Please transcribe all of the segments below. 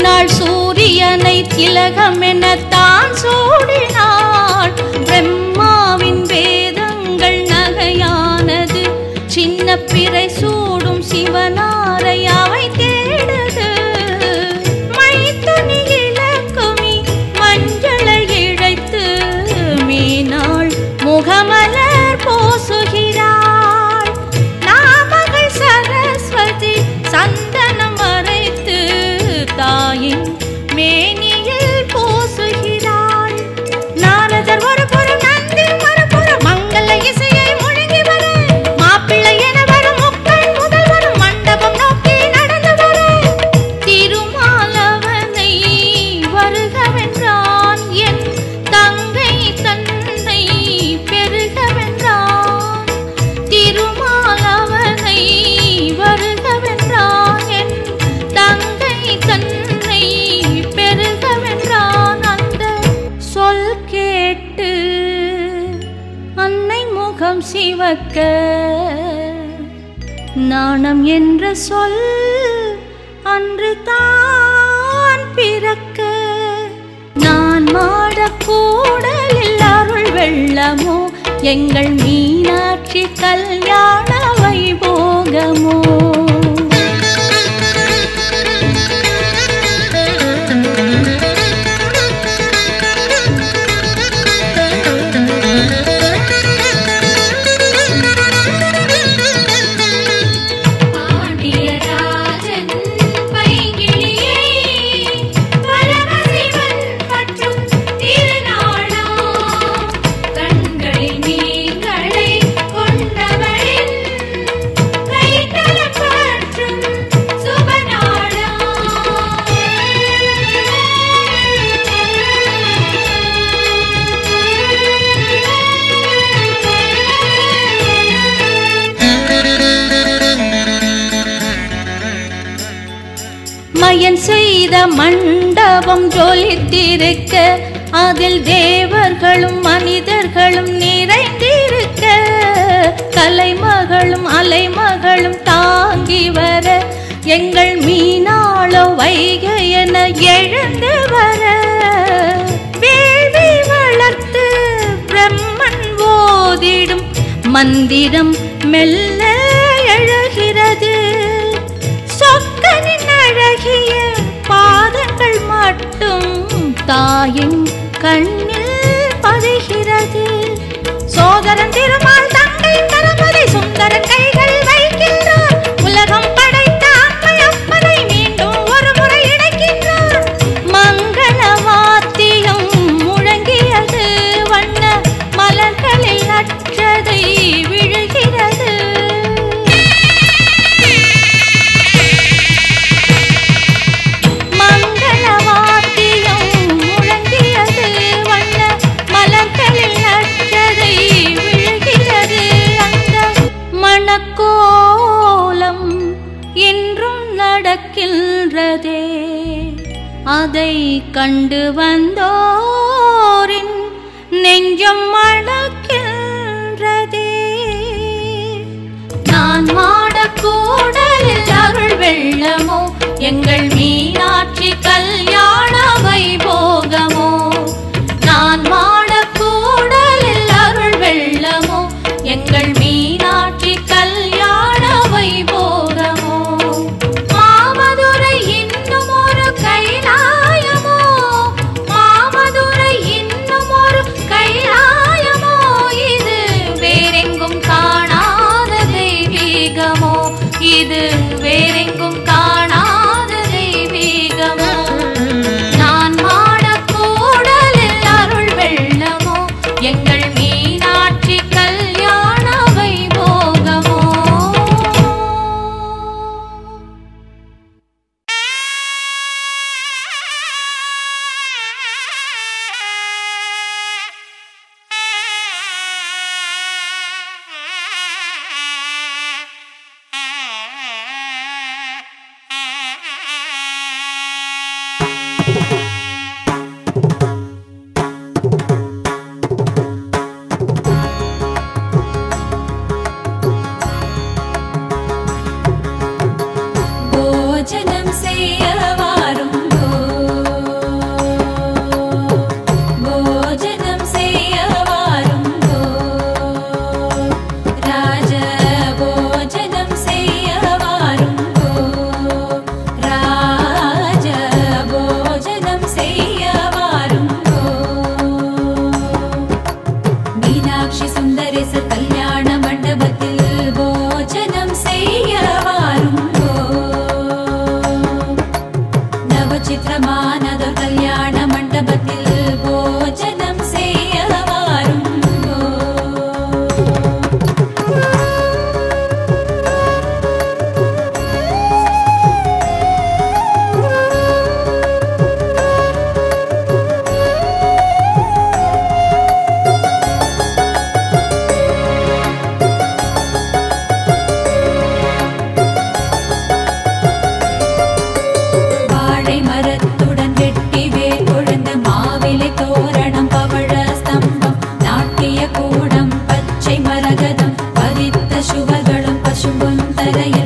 சூடினாள் சூரியனை திலகமென தான் சூடினாள். பிரம்மாவின் வேதங்கள் நகையானது சின்ன பிறை சூடும் சிவனா எங்கள் மீனாளோ வைகை என எழுந்து வர வேள்வி வளர்த்து பிரம்மன் ஓதிடும் மந்திரம் மெல்ல எழுகிறது. சொக்கனின் அழகிய பாதங்கள் மட்டும் தாயின் கண்ணில் பதிகிறது. சோதரன் திருமால் தங்கை தளபதி சுந்தரன் கைகள் அதை கண்டு வந்தோரின் நெஞ்சம் மணக்கின்றதே. நான் மாடக்கூடலில் அருள் வெள்ளமோ எங்கள் மீனாட்சி கல்யாண வைபோ பரித்த சுவர்களும் பசும்பொன் தரையில்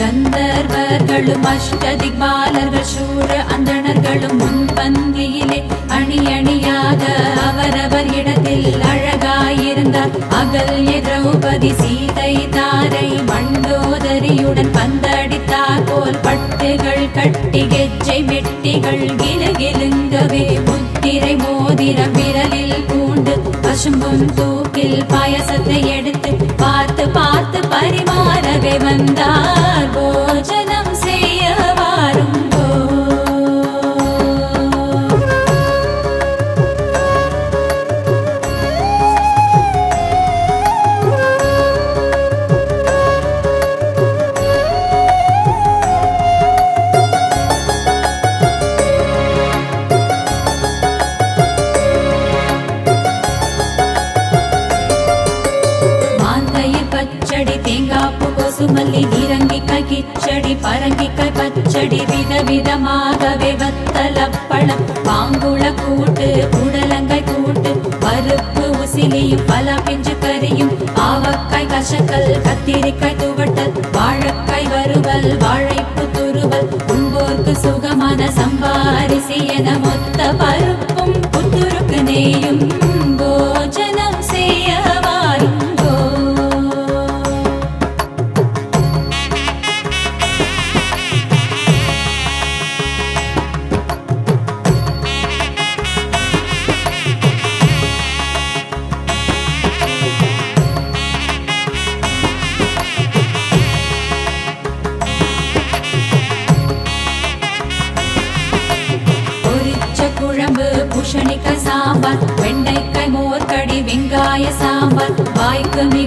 கந்தர்வர்களும் அஷ்டதிக்பாலர்கள் சூர அந்தணர்களும் முன்பந்தியிலே அணி அணியாக அவரவர் இடத்தில் அழகாயிருந்தார். அகல்ய திரௌபதி சீதை தாரை மண்டோதரியுடன் பந்தடித்தார். போல் பட்டுகள் கட்டி கெச்சை வெட்டிகள் கிலகிலுங்கவே புத்திரை மோதிரம் விரலில் பூண்டு பசும்பும் தூக்கில் பாயசத்தை எடுத்து பார்த்து பார்த்து பரிமாறவே வந்தார் போஜனம் பசுமல்லி கொசுமல்லி நீரங்கிக்காய் கிச்சடி பரங்கிக்காய் பச்சடி வித விதமாகவே வத்தல பழம். பாங்குள கூட்டு புடலங்காய் கூட்டு பருப்பு உசிலியும் பல பிஞ்சு கறியும் ஆவக்காய் கசக்கல் கத்திரிக்காய் துவட்டல் வாழக்காய் வறுவல் வாழைப்பு துருவல் உண்போர்க்கு சுகமான சம்பாரிசி என மொத்த பருப்பும் புத்துருக்கு நெய்யும்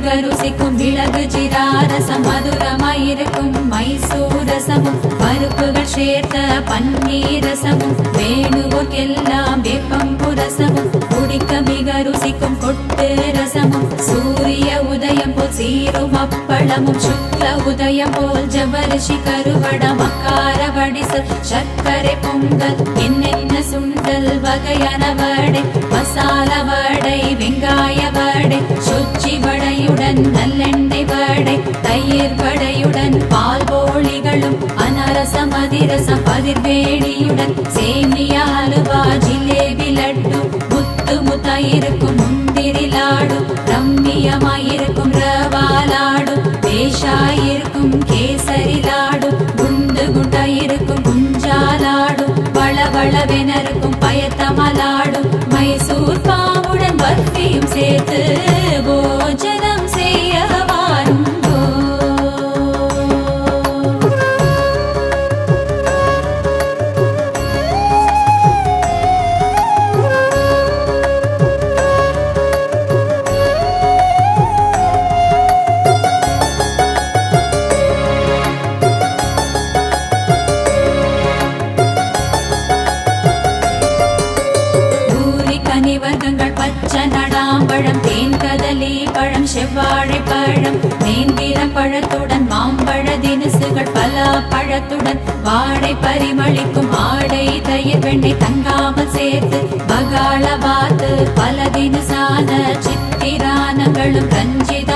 மிக ருசிக்கும் விலகு ஜிராரசம் மதுரமாயிருக்கும் மைசூர் ரசமும் பருப்புகள் சேர்த்த பன்னீர் ரசமும் வேணுவோர்க்கெல்லாம் வேப்பம்பு ரசமும் குடிக்க மிக ருசிக்கும் கொட்டு ரசமும் சூரிய உதயம் போல் சீரும் அப்பளமும். சுக்ல உதயம் போல் ஜவரிஷி கருவடம் அக்கார வடிசல் சர்க்கரை பொங்கல் என்னென்ன சுண்டல் வகையான வடை? மசாலா வடை வெங்காய வடை சுத்த வடையுடன் நல்லெண்ணெய் வடை தயிர் வடையுடன் பால் போளிகளும் அனரசம் அதிரசம் பதிர்வேடியுடன் சேமியா அலுவா ஜிலேபி லட்டு முத்து முத்தாயிருக்கும் முந்திரி லாடு ரம்மியமாயிருக்கும் ரவா லாடு பேஷாயிருக்கும் கேசரி லாடு குண்டு குண்டாயிருக்கும் குஞ்சாலாடு வளவளவெனருக்கும் பயத்தமலாடு மைசூர் பாவுடன் பர்ஃபியும் சேர்த்து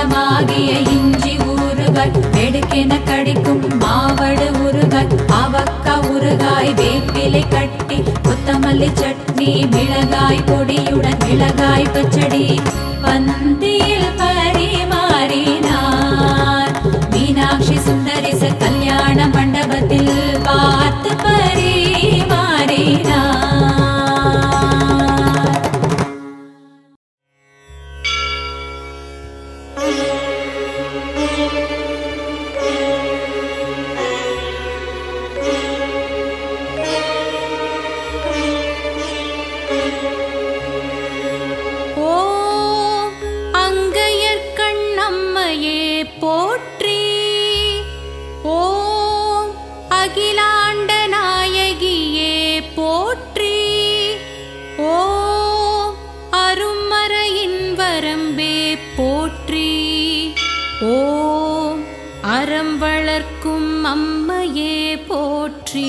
ரஞ்சிதமாகிய இஞ்சி ஊறுகள் வெடுக்கென கடிக்கும் மாவடு ஊறுகாய் அவக்க உருகாய் வேப்பிலை கட்டி கொத்தமல்லி சட்னி மிளகாய் பொடியுடன் மிளகாய் பச்சடி பந்தியில் போற்றி.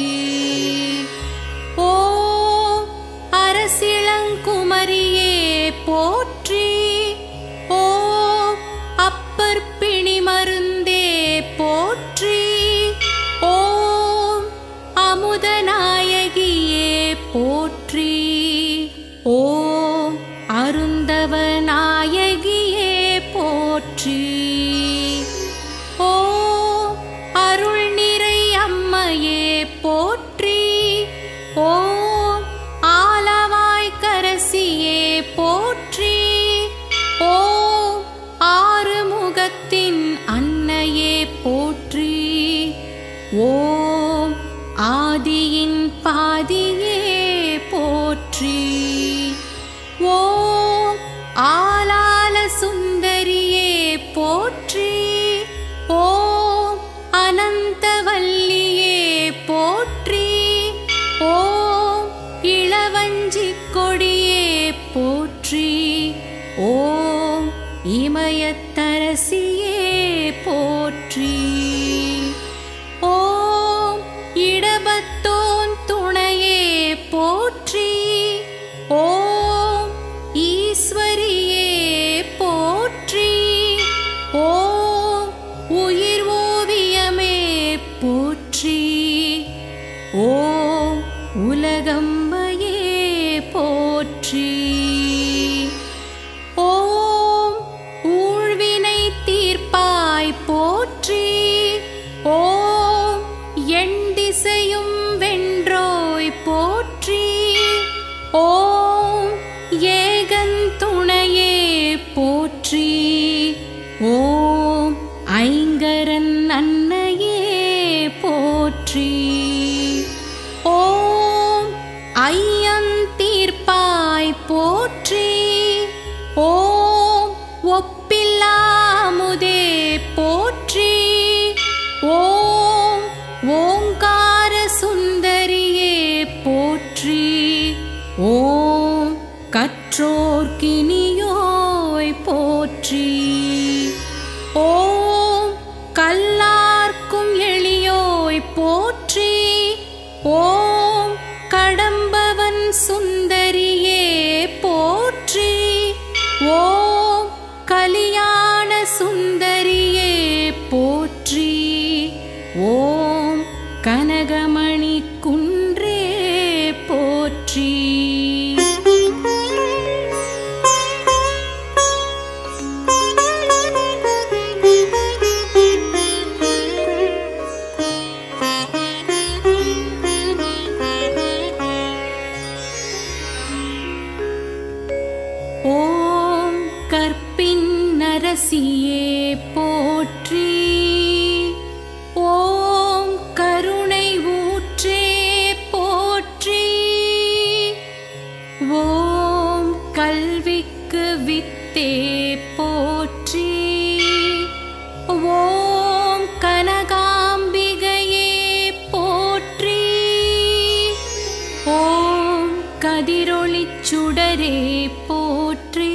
കതിരൊളിച്ചുടരെ പോറ്റി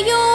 yo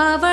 power.